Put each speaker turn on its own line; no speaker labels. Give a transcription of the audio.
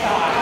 shot.